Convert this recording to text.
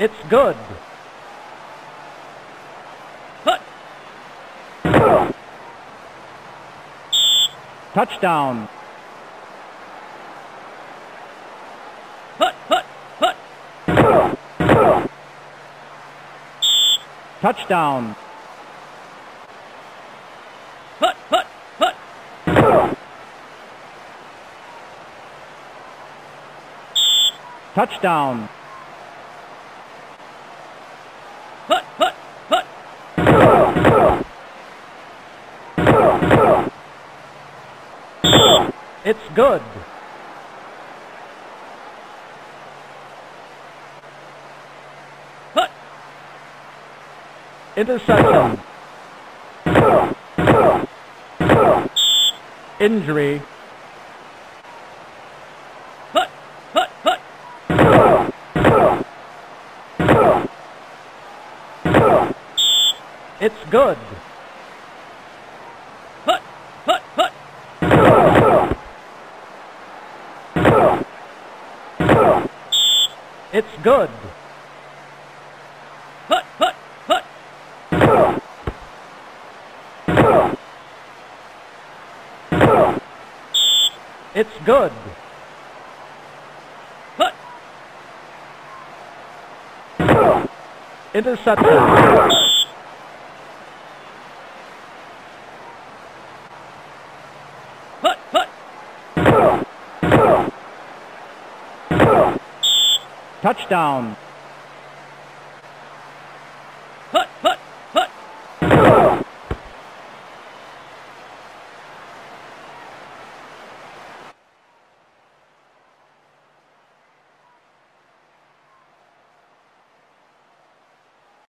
It's good. Hut. Touchdown. Hut, hut, hut. Touchdown. Touchdown. Hut, hut, hut. It's good. Hut. Interception. Injury. Hut, hut, hut. It's good. Hut, hut, hut. It's good. Hut, hut, hut. It's good. Hut. Interception. Hut, hut. Touchdown.